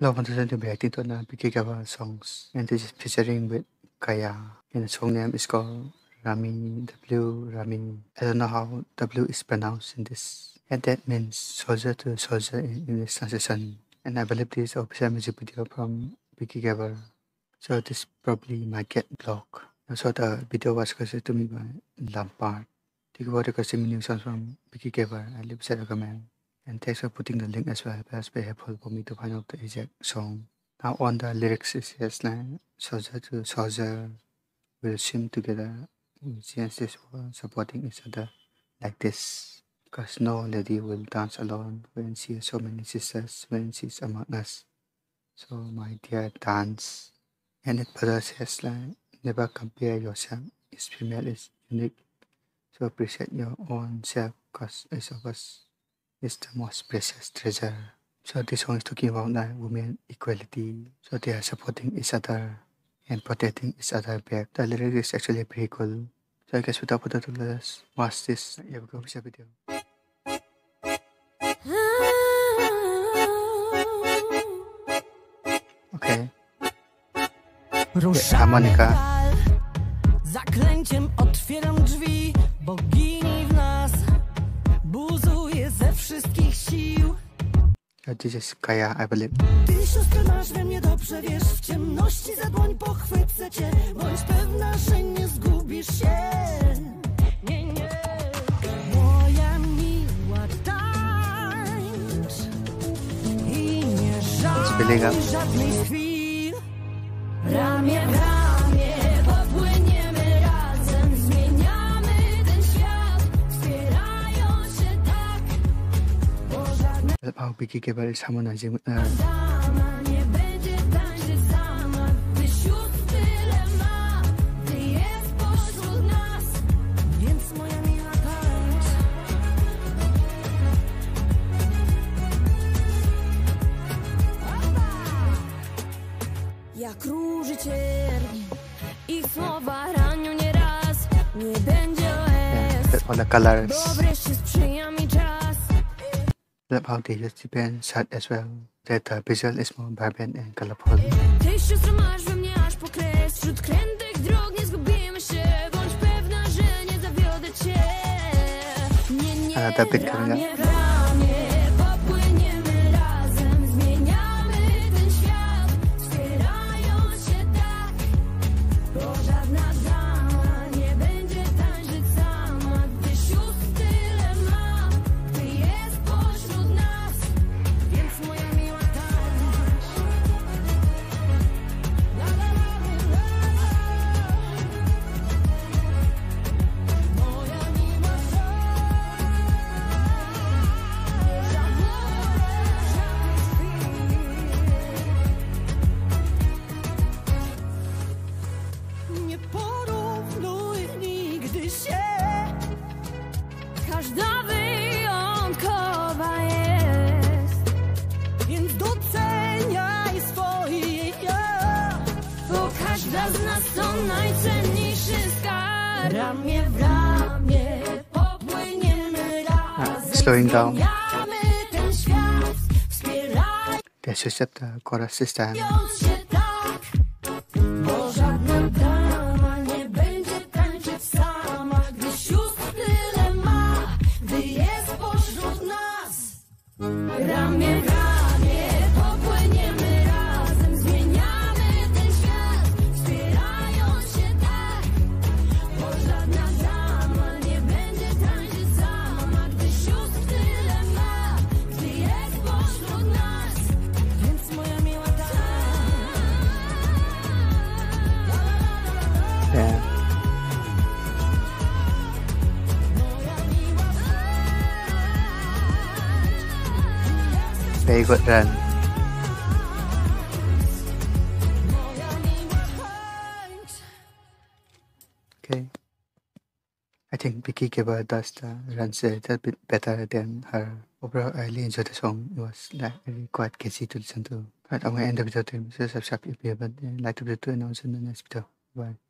Love wanted to be acting to the Viki Gabor songs, and this is featuring with Kayah. And the song name is called Ramię W Ramię. I don't know how W is pronounced in this. And that means soldier to soldier in English translation. And I believe this is official music video from Viki Gabor. So this probably might get blocked. Also the video was suggested to me by Lampard. About the custom new songs from Viki Gabor. I leave a comment. And thanks for putting the link as well. That's very helpful for me to find out the exact song. Now on the lyrics it says like soldier to soldier will swim together. Chances for supporting each other like this. Because no lady will dance alone when she has so many sisters when she's among us. So my dear dance. And it further says like never compare yourself. Each female is unique. So appreciate your own self because each of us is the most precious treasure. So this song is talking about like women equality. So they are supporting each other and protecting each other back. The lyrics is actually pretty cool. So I guess without further ado, let's watch this. Here we go with the video. Okay. Harmonika. bal. Zaklęciem otwieram drzwi Bogini w nas wszystkich sił. Is Kaya, I believe. Ty siostrę masz we mnie dobrze wiesz W ciemności za dłoń pochwycę cię. Bądź pewna, że nie zgubisz się. Nie, nie. Moja miła tańcz I nie żałuj żadnej z with uh, dama nie będzie tańczyć sama Gdy sióstr tyle ma Gdy jest pośród nas Więc moja miła tańcz Jak róży cierni Ich słowa ranią nieraz Nie będzie the colors. Use the pen shot as well. That the visual is more vibrant and colorful. Ty siostro masz we mnie aż po kres Wśród krętych drog nie zgubimy się. Bądź pewna, że nie zawiodę cię. Nie, nie, A, ta bit coming ramię Nie porównuj nigdy się. Każda wyjątkowa jest Więc doceniaj swoje. Ja Bo każda z nas to najcenniejszy skarb. Ramię w ramię popłyniemy razem. Slowing down. Zmieniamy ten świat. Wspierając They switch up the chorus Ramię Okay. I think Viki Gabor does the runs a little bit better than her. Overall, I really enjoyed the song. It was like really quite catchy to listen to. Right, I'm gonna end the video. So subscribe if you haven't. Like the video and also in the next video. Bye.